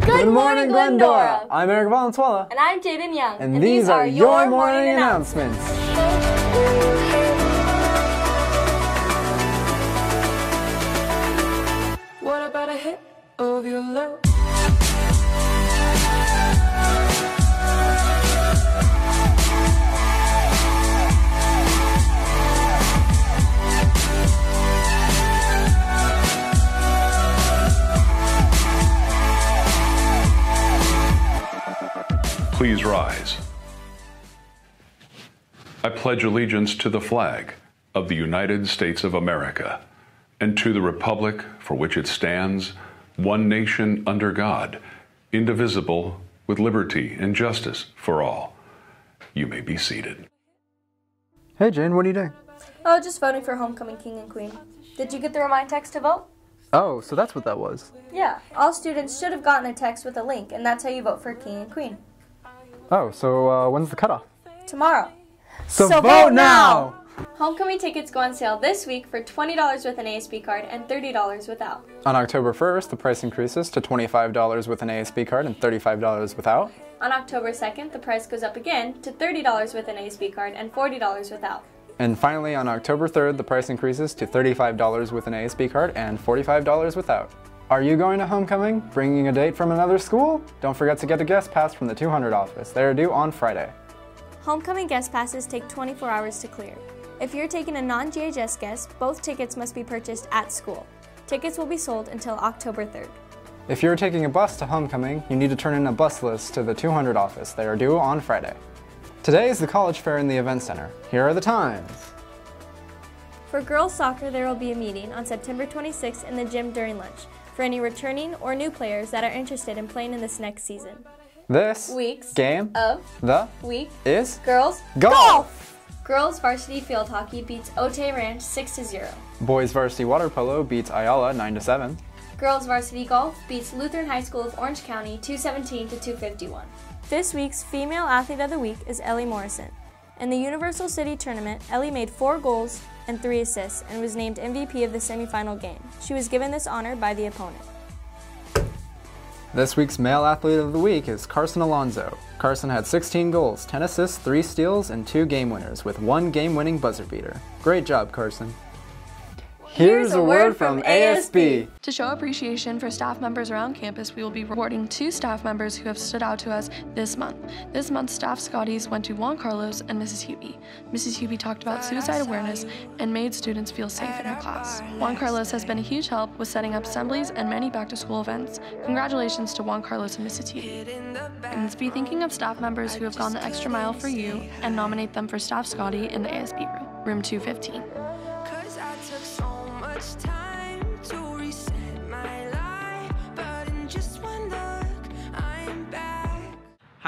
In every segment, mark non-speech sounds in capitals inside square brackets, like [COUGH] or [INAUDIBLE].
Good, morning, Glendora. I'm Eric Valenzuela. And I'm Jaidyn Young. And, these, are, your morning announcements. What about a hit of your love? Please rise. I pledge allegiance to the flag of the United States of America and to the republic for which it stands, one nation under God, indivisible, with liberty and justice for all. You may be seated. Hey, Jane, what are you doing? Oh, just voting for homecoming king and queen. Did you get the remind text to vote? Oh, so that's what that was. Yeah. All students should have gotten a text with a link, and that's how you vote for king and queen. Oh, so uh, when's the cutoff? Tomorrow. So, vote now! Homecoming tickets go on sale this week for $20 with an ASB card and $30 without. On October 1st, the price increases to $25 with an ASB card and $35 without. On October 2nd, the price goes up again to $30 with an ASB card and $40 without. And finally, on October 3rd, the price increases to $35 with an ASB card and $45 without. Are you going to homecoming? Bringing a date from another school? Don't forget to get a guest pass from the 200 office. They are due on Friday. Homecoming guest passes take 24 hours to clear. If you're taking a non-GHS guest, both tickets must be purchased at school. Tickets will be sold until October 3rd. If you're taking a bus to homecoming, you need to turn in a bus list to the 200 office. They are due on Friday. Today is the college fair in the event center. Here are the times. For girls soccer, there will be a meeting on September 26th in the gym during lunch for any returning or new players that are interested in playing in this next season. This Weeks game of the week is girls golf. Girls varsity field hockey beats Otay Ranch 6 to 0. Boys varsity water polo beats Ayala 9 to 7. Girls varsity golf beats Lutheran High School of Orange County 217 to 251. This week's female athlete of the week is Ellie Morrison. In the Universal City Tournament, Ellie made four goals and three assists and was named MVP of the semifinal game. She was given this honor by the opponent. This week's male athlete of the week is Carson Alonso. Carson had 16 goals, 10 assists, 3 steals, and 2 game winners with one game winning buzzer beater. Great job, Carson. Here's a word from ASB. To show appreciation for staff members around campus, we will be rewarding two staff members who have stood out to us this month. This month's staff Scotties went to Juan Carlos and Mrs. Hubie. Mrs. Hubie talked about suicide awareness and made students feel safe in her class. Juan Carlos has been a huge help with setting up assemblies and many back-to-school events. Congratulations to Juan Carlos and Mrs. Hubie. And be thinking of staff members who have gone the extra mile for you and nominate them for Staff Scotty in the ASB room, room 215.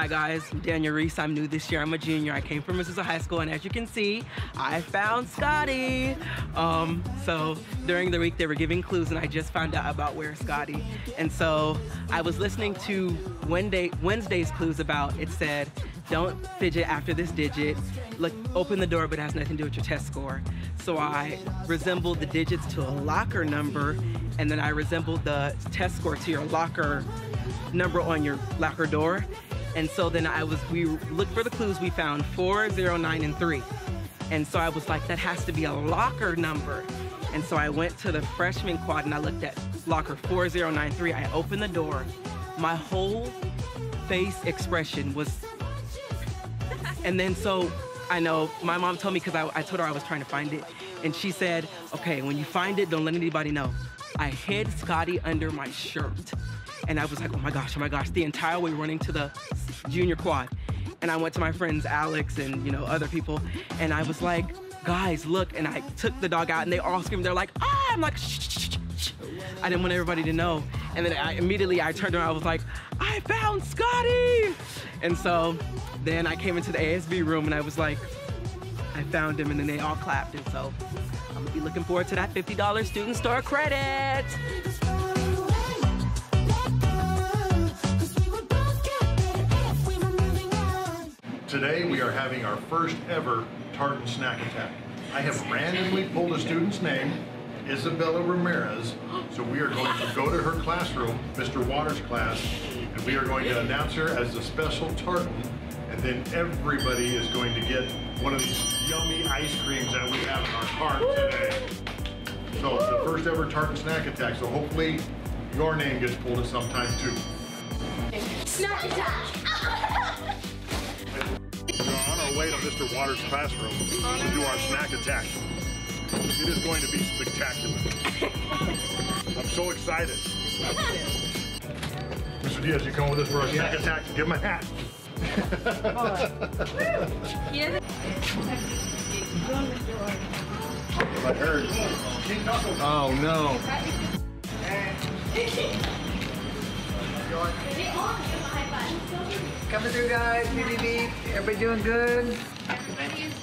Hi guys, I'm Daniel Reese. I'm new this year. I'm a junior. I came from Mrs. High School, and as you can see, I found Scotty. Um, so during the week they were giving clues, and I just found out about where Scotty. And so I was listening to Wednesday, Wednesday's clues about. It said, "Don't fidget after this digit. Look, open the door, but it has nothing to do with your test score." So I resembled the digits to a locker number, and then I resembled the test score to your locker number on your locker door. And so then I was, we looked for the clues, we found four, zero, nine, and three. And so I was like, that has to be a locker number. And so I went to the freshman quad and I looked at locker 4093. I opened the door. My whole face expression was, and then so I know my mom told me because I, I told her I was trying to find it. And she said, okay, when you find it, don't let anybody know. I hid Scotty under my shirt. And I was like, oh my gosh, oh my gosh, the entire way running to the junior quad. And I went to my friends Alex and you know other people, and I was like, guys, look. And I took the dog out, and they all screamed. They're like, ah! I'm like, shh, shh, shh. I didn't want everybody to know. And then I immediately I turned around. I was like, I found Scotty. And so then I came into the ASB room, and I was like, I found him, and then they all clapped. And so I'm gonna be looking forward to that $50 student store credit. Today, we are having our first ever Tartan Snack Attack. I have randomly pulled a student's name, Isabella Ramirez. So we are going to go to her classroom, Mr. Waters' class, and we are going to announce her as the special tartan. And then everybody is going to get one of these yummy ice creams that we have in our cart today. So the first ever tartan snack attack. So hopefully your name gets pulled at some time too. Snack attack! We're on our way to Mr. Waters' classroom to do our snack attack. It is going to be spectacular. I'm so excited. [LAUGHS] Mr. Diaz, you come with us for our snack attack? Give him a hat. I heard. Oh no. Coming through, guys. Beep, beep, beep. Everybody doing good?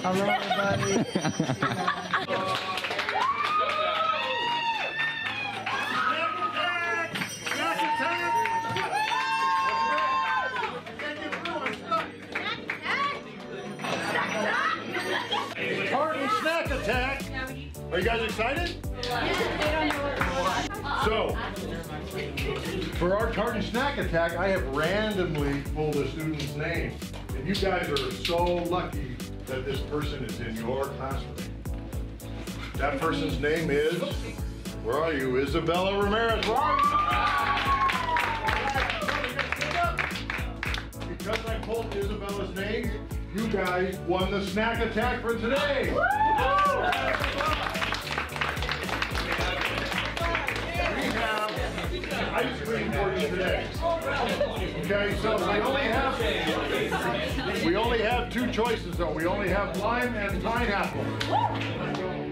Hello, everybody. [LAUGHS] Are you guys excited? So, for our tartan snack attack, I have randomly pulled a student's name. And you guys are so lucky that this person is in your classroom. That person's name is, where are you? Isabella Ramirez. Where are you? Because I pulled Isabella's name, you guys won the snack attack for today. Ice cream for you today. Okay, so we only have we only have two choices though. We only have lime and pineapple.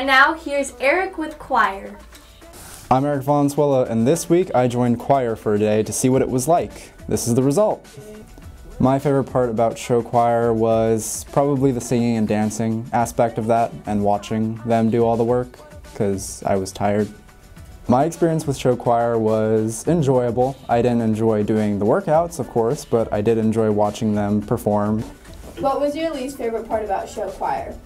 And now here's Eric with choir. I'm Eric Valenzuela, and this week I joined choir for a day to see what it was like. This is the result. My favorite part about show choir was probably the singing and dancing aspect of that and watching them do all the work because I was tired. My experience with show choir was enjoyable. I didn't enjoy doing the workouts, of course, but I did enjoy watching them perform. What was your least favorite part about show choir?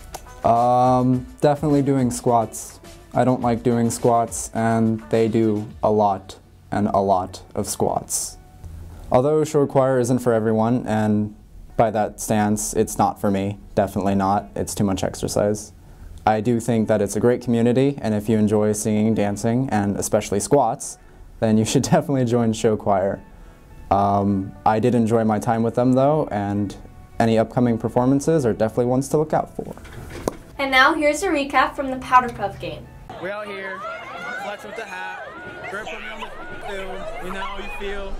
Um, definitely doing squats. I don't like doing squats, and they do a lot and a lot of squats. Although show choir isn't for everyone, and by that stance, it's not for me. Definitely not. It's too much exercise. I do think that it's a great community, and if you enjoy singing, dancing, and especially squats, then you [LAUGHS] should definitely join show choir. Um, I did enjoy my time with them though, and any upcoming performances are definitely ones to look out for. And now here's a recap from the Powder Puff game. We out here, flexing with the hat. Grip on the field. We know how you feel.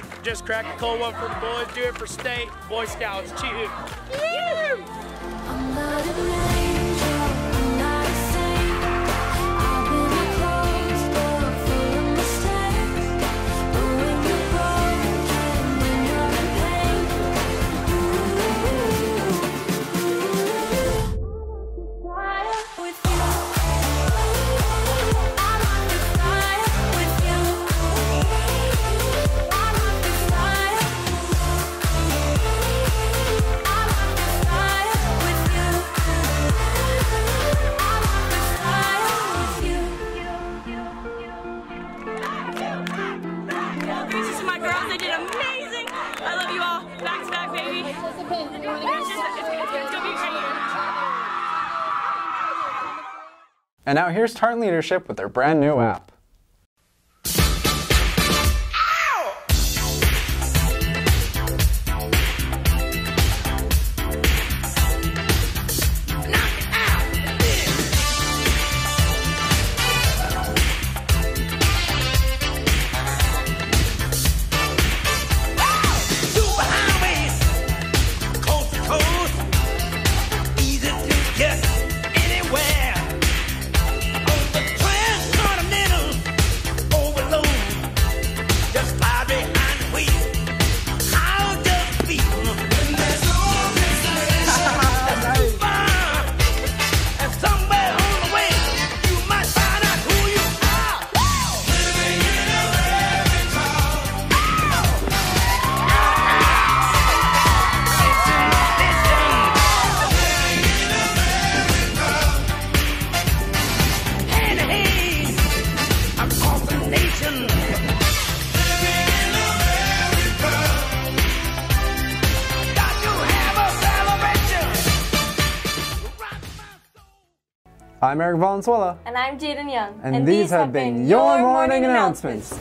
Gonna just crack a cold one for the boys, do it for state, Boy Scouts, cheer. And now here's Tartan Leadership with their brand new app. I'm Eric Valenzuela. And I'm Jaidyn Young. And, these, have been, your morning announcements.